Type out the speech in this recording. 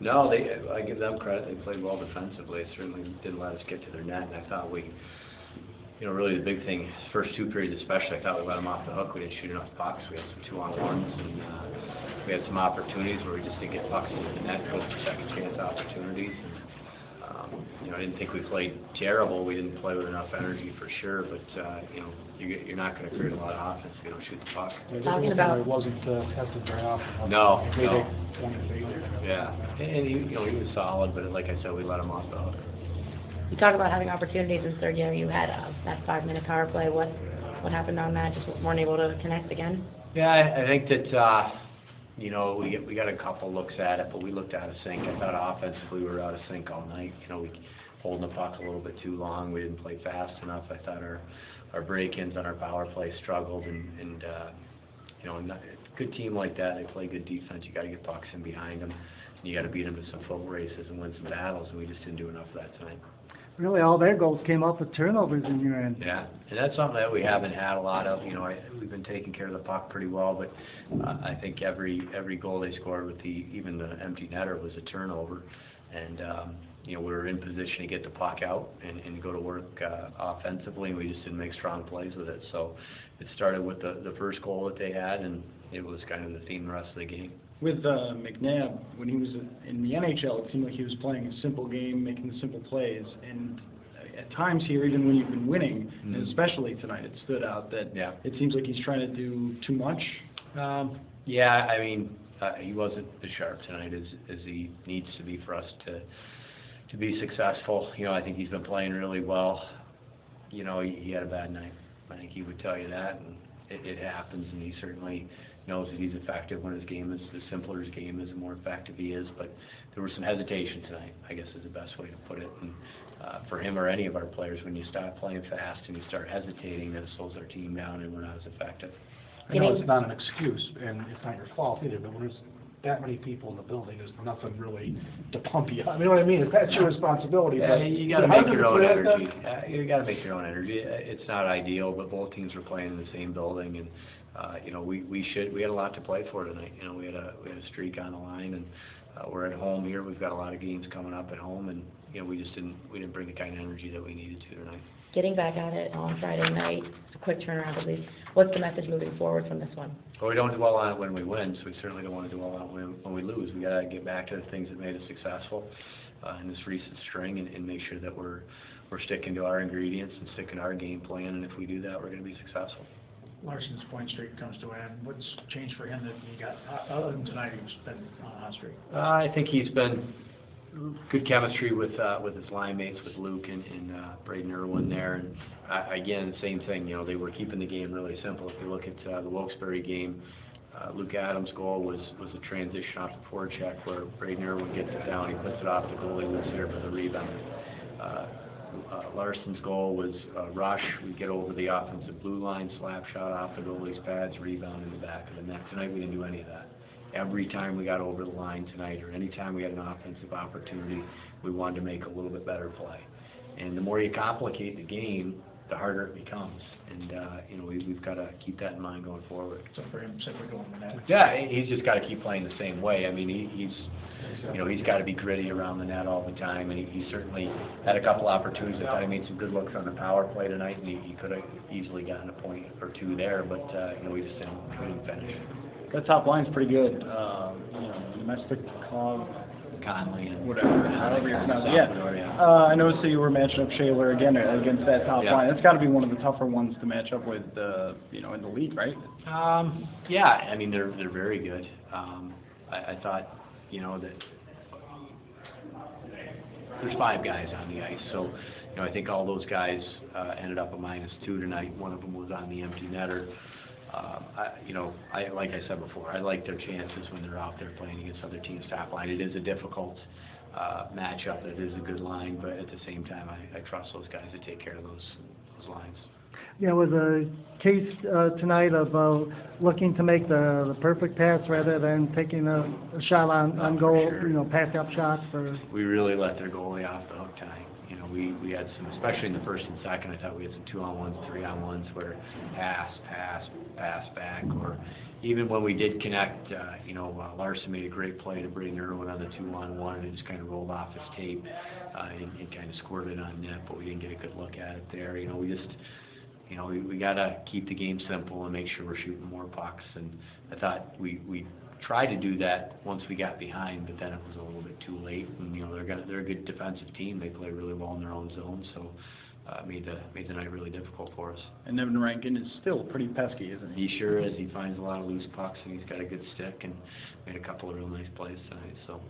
No, they, I give them credit, they played well defensively, certainly didn't let us get to their net, and I thought we, you know, really the big thing, first two periods especially, I thought we let them off the hook, we didn't shoot enough pucks, we had some two-on-ones, and, uh, we had some opportunities where we just didn't get pucks into the net, go for second chance opportunities, and, um, you know, I didn't think we played terrible, we didn't play with enough energy for sure, but, uh, you know, you, get- you're not gonna create a lot of offense if you don't shoot the puck. Yeah, Talking this about- one wasn't uh, tested very often. No, Maybe no. they wanted to be there. Yeah, and, and he, you know, he was solid, but like I said, we let him off the hook. You talk about having opportunities in third game. You had uh, that five-minute power play. What what happened on that? Just weren't able to connect again. Yeah, I, I think that, uh, you know, we get, we got a couple looks at it, but we looked out of sync. I thought offensively we were out of sync all night. You know, we holding the puck a little bit too long. We didn't play fast enough. I thought our, our break-ins on our power play struggled and, and, uh, you know, not, good team like that, they play good defense. You gotta get pucks in behind them. And You gotta beat them to some foot races and win some battles, and we just didn't do enough that tonight. Really, all their goals came up with turnovers in your end. Yeah, and that's something that we haven't had a lot of, you know, I, we've been taking care of the puck pretty well, but, uh, I think every, every goal they scored with the, even the empty netter was a turnover. And, um, you know, we were in position to get the puck out and, and go to work, uh, offensively, and we just didn't make strong plays with it. So it started with the, the first goal that they had, and it was kind of the theme the rest of the game. With uh, McNabb, when he was in the NHL, it seemed like he was playing a simple game, making simple plays. And at times here, even when you've been winning, and Mhm. especially tonight, it stood out that Yeah. it seems like he's trying to do too much. Um, yeah, I mean, uh, he wasn't as sharp tonight as, as he needs to be for us to, to be successful. You know, I think he's been playing really well. You know, he, he had a bad night. I think he would tell you that, and it, it happens, and he certainly knows that he's effective when his game is, the simpler his game is, the more effective he is, but there was some hesitation tonight, I guess is the best way to put it. And, uh, for him or any of our players, when you stop playing fast and you start hesitating, that slows our team down and we're not as effective. I know it's not an excuse, and it's not your fault either, but when there's that many people in the building, there's nothing really to pump you up. You know what I mean? If that's your responsibility, Yeah, but. you gotta make your own play out energy. Uh, you gotta make your own energy. Uh, It's not ideal, but both teams were playing in the same building and, uh, you know, we, we should, we had a lot to play for tonight. You know, we had a, we had a streak on the line and, uh, we're at home here. We've got a lot of games coming up at home and, you know, we just didn't, we didn't bring the kind of energy that we needed to tonight. Getting back at it on Friday night, a quick turnaround at least. What's the message moving forward from this one? But we don't dwell on it when we win, so we certainly don't wanna dwell on it when, when we lose. We gotta get back to the things that made us successful, uh, in this recent string and, and make sure that we're, we're sticking to our ingredients and sticking to our game plan, and if we do that, we're gonna be successful. Larsson's point streak comes to an end, what's changed for him that he got, uh, other than tonight, he's been on a hot streak? Uh, I think he's been good chemistry with, uh, with his line mates, with Luke and, and, uh, Brayden Irwin there, and, uh, again, same thing, you know, they were keeping the game really simple. If you look at, uh, the Wilkes-Barre game, uh, Luke Adam's goal was, was a transition off the forecheck where Brayden Irwin gets it down, he puts it off the goalie, Luke's there for the rebound. Uh, uh, Larsson's goal was a rush, we get over the offensive blue line, slap shot off the goalie's pads, rebound in the back of the net. Tonight, we didn't do any of that. Every time we got over the line tonight, or any time we had an offensive opportunity, we wanted to make a little bit better play. And the more you complicate the game, the harder it becomes. And, uh, you know, we, we've gotta keep that in mind going forward. So for him, simply going to net. Yeah, he's just gotta keep playing the same way. I mean, he, he's, you know, he's gotta be gritty around the net all the time, and he, he certainly had a couple opportunities. I thought he made some good looks on the power play tonight, and he, he could've easily gotten a point or two there, but, uh, you know, we just didn't, we didn't finish. That top line's pretty good. Uh, you know, domestic cog, Connolly and. whatever, however you pronounce it. Salvador, Yeah. Uh, I noticed that you were matching up Schaller again against that top Yeah. line. That's got to be one of the tougher ones to match up with, uh, you know, in the league, right? Um, yeah, I mean, they're, they're very good. Um, I, I thought, you know, that there's five guys on the ice, so, you know, I think all those guys, uh, ended up a minus two tonight. One of them was on the empty netter. Um, I, you know, I, like I said before, I like their chances when they're out there playing against other teams' top line. It is a difficult, uh, matchup. It is a good line, but at the same time, I, I trust those guys to take care of those, those lines. Yeah, it was a case, uh, tonight of, uh, looking to make the, the perfect pass rather than taking a, a shot on, on goal, sure. you know, pass up shots for, we really let their goalie off the hook tonight. You know, we, we had some, especially in the first and second, I thought we had some two-on-ones, three-on-ones where pass, pass, pass back, or, even when we did connect, uh, you know, uh, Larsson made a great play to Brayden Irwin on the two-on-one, and it just kind of rolled off his tape, uh, and, and kind of squirted on net, but we didn't get a good look at it there, you know, we just, you know, we, we gotta keep the game simple and make sure we're shooting more pucks, and I thought we, we tried to do that once we got behind, but then it was a little bit too late, and, you know, they're gonna, they're a good defensive team, they play really well in their own zone, so, uh, made the, made the night really difficult for us. And Evan Rankin is still pretty pesky, isn't he? He sure is, he finds a lot of loose pucks, and he's got a good stick, and made a couple of real nice plays tonight, so,